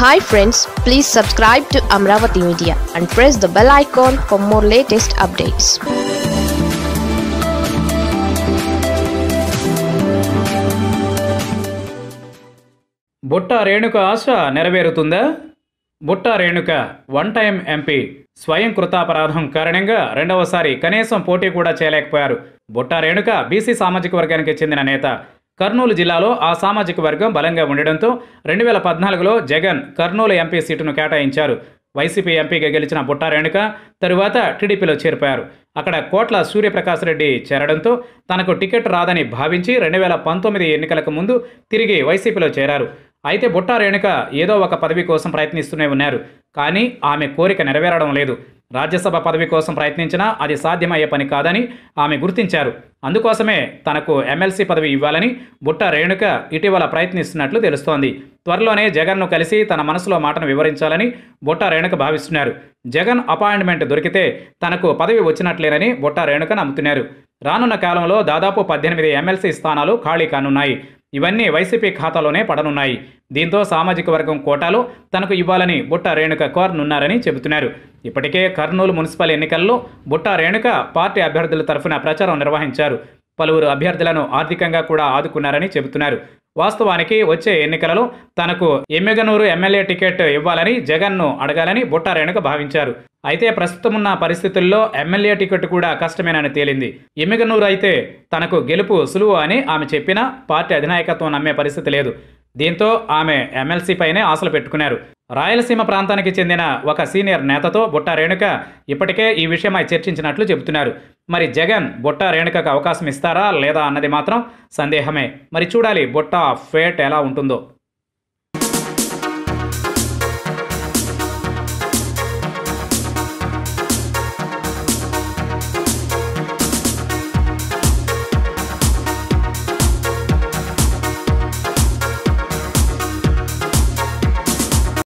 Hi friends please subscribe to Amaravati media and press the bell icon for more latest updates Butta Renuka ఆశ నెరవేరుతుందా? బుట్ట Renuka one time MP స్వయం కృతాపరాధం కారణంగా రెండవసారి కనీసం పోటీ కూడా చేయలేకపోయారు. బుట్ట రేణుక బీసీ సామాజిక వర్గానికి చెందిన నేత కర్నూలు జిల్లాలో ఆ సామాజిక వర్గం బలంగా ఉండడంతో రెండు వేల పద్నాలుగులో జగన్ కర్నూలు ఎంపీ సీటును కేటాయించారు. వైసీపీ ఎంపీగా గెలిచిన బుట్టా రేణుక తరువాత టీడీపీలో చేరిపోయారు. అక్కడ కోట్ల సూర్యప్రకాష్ రెడ్డి చేరడంతో తనకు టికెట్ రాదని భావించి రెండు వేల పంతొమ్మిది ఎన్నికలకు ముందు తిరిగి వైసీపీలో చేరారు. అయితే బుట్టా రేణుక ఏదో ఒక పదవి కోసం ప్రయత్నిస్తూనే ఉన్నారు. కానీ ఆమె కోరిక నెరవేరడం లేదు. రాజ్యసభ పదవి కోసం ప్రయత్నించినా అది సాధ్యమయ్యే పని కాదని ఆమె గుర్తించారు. అందుకోసమే తనకు ఎమ్మెల్సీ పదవి ఇవ్వాలని బుట్ట రేణుక ఇటీవల ప్రయత్నిస్తున్నట్లు తెలుస్తోంది. త్వరలోనే జగన్ను కలిసి తన మనసులో మాటను వివరించాలని బుట్ట రేణుక భావిస్తున్నారు. జగన్ అపాయింట్మెంట్ దొరికితే తనకు పదవి వచ్చినట్లేనని బుట్ట రేణుక నమ్ముతున్నారు. రానున్న కాలంలో దాదాపు పద్దెనిమిది ఎమ్మెల్సీ స్థానాలు ఖాళీ కానున్నాయి. ఇవన్నీ వైసీపీ ఖాతాలోనే పడనున్నాయి. దీంతో సామాజిక వర్గం కోటాలో తనకు ఇవ్వాలని బుట్ట రేణుక కోరనున్నారని చెబుతున్నారు. ఇప్పటికే కర్నూలు మున్సిపల్ ఎన్నికల్లో బుట్ట రేణుక పార్టీ అభ్యర్థుల తరఫున ప్రచారం నిర్వహించారు. పలువురు అభ్యర్థులను ఆర్థికంగా కూడా ఆదుకున్నారని చెబుతున్నారు. వాస్తవానికి వచ్చే ఎన్నికలలో తనకు ఎమ్మెగనూరు ఎమ్మెల్యే టికెట్ ఇవ్వాలని జగన్ను అడగాలని బుట్ట రేణుక భావించారు. అయితే ప్రస్తుతమున్న పరిస్థితుల్లో ఎమ్మెల్యే టికెట్ కూడా కష్టమేనని తేలింది. ఎమ్మిగనూరు అయితే తనకు గెలుపు సులువు అని ఆమె చెప్పినా పార్టీ అధినాయకత్వం నమ్మే పరిస్థితి లేదు. దీంతో ఆమె ఎమ్మెల్సీపైనే ఆశలు పెట్టుకున్నారు. రాయలసీమ ప్రాంతానికి చెందిన ఒక సీనియర్ నేతతో బుట్ట రేణుక ఇప్పటికే ఈ విషయమై చర్చించినట్లు చెబుతున్నారు. మరి జగన్ బుట్ట రేణుకకు అవకాశం ఇస్తారా లేదా అన్నది మాత్రం సందేహమే. మరి చూడాలి బుట్ట ఫేట్ ఎలా ఉంటుందో.